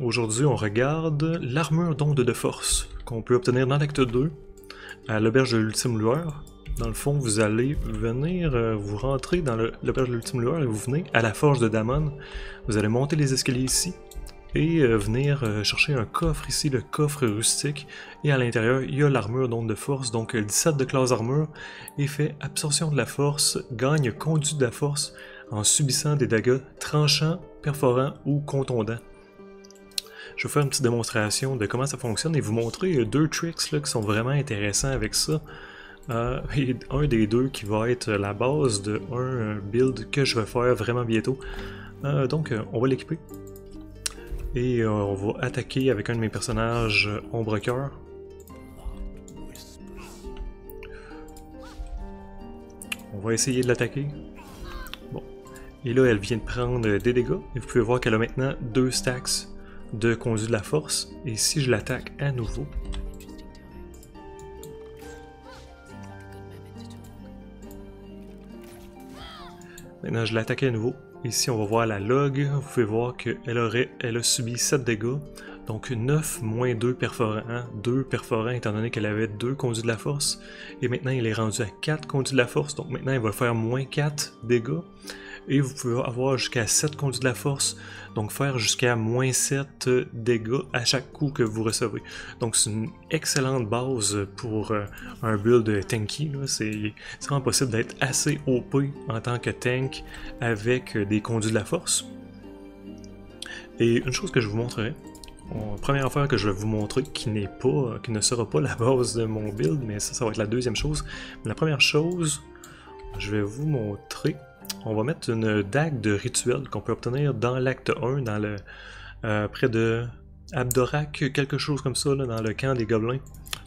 Aujourd'hui, on regarde l'armure d'onde de force qu'on peut obtenir dans l'acte 2 à l'auberge de l'ultime lueur. Dans le fond, vous allez venir, euh, vous rentrer dans l'auberge de l'ultime lueur et vous venez à la forge de Damon. Vous allez monter les escaliers ici et euh, venir euh, chercher un coffre ici, le coffre rustique. Et à l'intérieur, il y a l'armure d'onde de force, donc euh, 17 de classe armure, et fait absorption de la force, gagne conduit de la force en subissant des dégâts tranchants, perforants ou contondants. Je vais faire une petite démonstration de comment ça fonctionne et vous montrer euh, deux tricks là, qui sont vraiment intéressants avec ça. Euh, et un des deux qui va être la base de un euh, build que je vais faire vraiment bientôt. Donc, on va l'équiper. Et on va attaquer avec un de mes personnages, Ombre Cœur. On va essayer de l'attaquer. Bon. Et là, elle vient de prendre des dégâts. Et vous pouvez voir qu'elle a maintenant deux stacks de conduit de la force. Et si je l'attaque à nouveau, Maintenant, je l'attaque à nouveau. Ici, on va voir la log. Vous pouvez voir qu'elle elle a subi 7 dégâts. Donc 9 moins 2 perforants. 2 perforants étant donné qu'elle avait 2 conduits de la force. Et maintenant, il est rendu à 4 conduits de la force. Donc maintenant, il va faire moins 4 dégâts. Et vous pouvez avoir jusqu'à 7 conduits de la force. Donc faire jusqu'à moins 7 dégâts à chaque coup que vous recevez. Donc c'est une excellente base pour euh, un build tanky. C'est vraiment possible d'être assez OP en tant que tank avec des conduits de la force. Et une chose que je vous montrerai, première affaire que je vais vous montrer qui n'est pas, qui ne sera pas la base de mon build, mais ça, ça va être la deuxième chose. La première chose, je vais vous montrer. On va mettre une dague de rituel qu'on peut obtenir dans l'acte 1, dans euh, près de Abdorak, quelque chose comme ça, dans le camp des gobelins.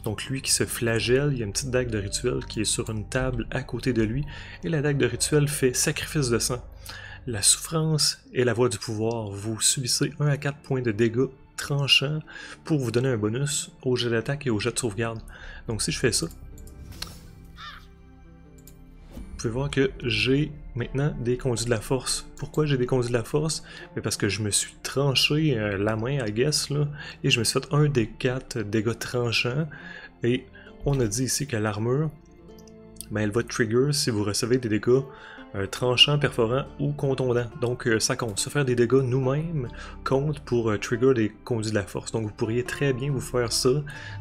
Donc lui qui se flagelle, il y a une petite dague de rituel qui est sur une table à côté de lui, et la dague de rituel fait sacrifice de sang. La souffrance est la voie du pouvoir. Vous subissez 1 à 4 points de dégâts tranchants pour vous donner un bonus au jet d'attaque et au jet de sauvegarde. Donc si je fais ça, voir que j'ai maintenant des conduits de la force. Pourquoi j'ai des conduits de la force? Mais Parce que je me suis tranché euh, la main, I guess, là, et je me suis fait un des 4 dégâts tranchants. Et on a dit ici que l'armure, ben, elle va trigger si vous recevez des dégâts euh, tranchants, perforants ou contondants. Donc euh, ça compte. Se faire des dégâts nous-mêmes compte pour euh, trigger des conduits de la force. Donc vous pourriez très bien vous faire ça,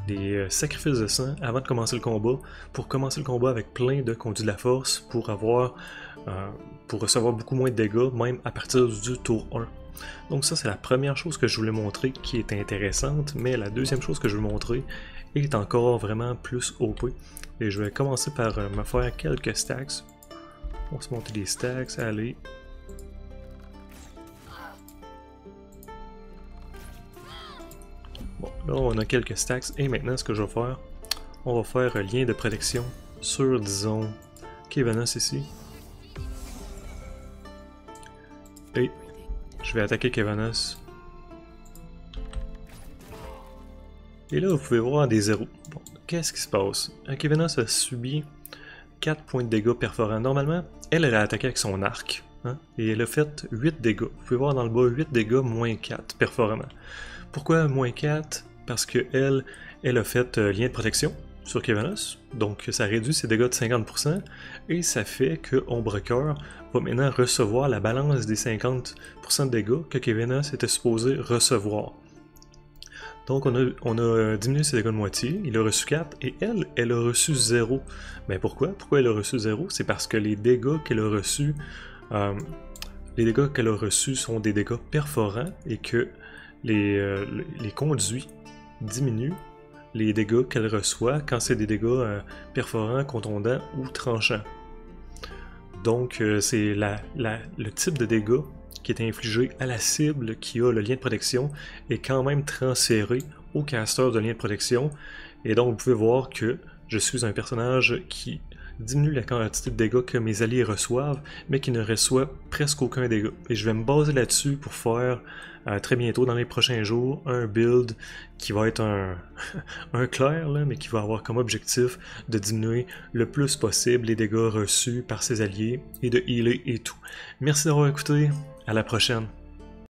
des sacrifices de sang avant de commencer le combat, pour commencer le combat avec plein de conduits de la force, pour avoir, pour recevoir beaucoup moins de dégâts, même à partir du tour 1. Donc ça c'est la première chose que je voulais montrer qui est intéressante, mais la deuxième chose que je veux montrer est encore vraiment plus OP. Et je vais commencer par euh, me faire quelques stacks. On se monter des stacks, allez. Bon, là on a quelques stacks et maintenant ce que je vais faire, on va faire un lien de protection sur, disons, Kevanos ici. Et je vais attaquer Kevanos. Et là, vous pouvez voir des zéros. Qu'est-ce qui se passe? Euh, Kevanos a subi 4 points de dégâts perforants. Normalement, elle, elle a attaqué avec son arc. hein, et elle a fait 8 dégâts. Vous pouvez voir dans le bas 8 dégâts moins 4 perforamment. Pourquoi moins 4 Parce que elle, elle a fait euh, lien de protection sur Kevanos. Donc ça réduit ses dégâts de 50%. Et ça fait que Ombrecoeur va maintenant recevoir la balance des 50% de dégâts que Kevanos était supposé recevoir. Donc on a, on a euh, diminué ses dégâts de moitié, il a reçu 4 et elle, elle a reçu 0. Mais pourquoi? Pourquoi elle a reçu 0 C'est parce que les dégâts qu'elle a reçus, euh, les dégâts qu'elle a reçus sont des dégâts perforants et que les, euh, les conduits diminuent les dégâts qu'elle reçoit quand c'est des dégâts euh, perforants, contondants ou tranchants. Donc euh, c'est le type de dégâts qui est infligé à la cible qui a le lien de protection est quand même transféré au caster de lien de protection. Et donc vous pouvez voir que je suis un personnage qui diminue la quantité de dégâts que mes alliés reçoivent, mais qui ne reçoit presque aucun dégât. Et je vais me baser là-dessus pour faire euh, très bientôt, dans les prochains jours, un build qui va être un, un clair, mais qui va avoir comme objectif de diminuer le plus possible les dégâts reçus par ses alliés et de healer et tout. Merci d'avoir écouté, à la prochaine.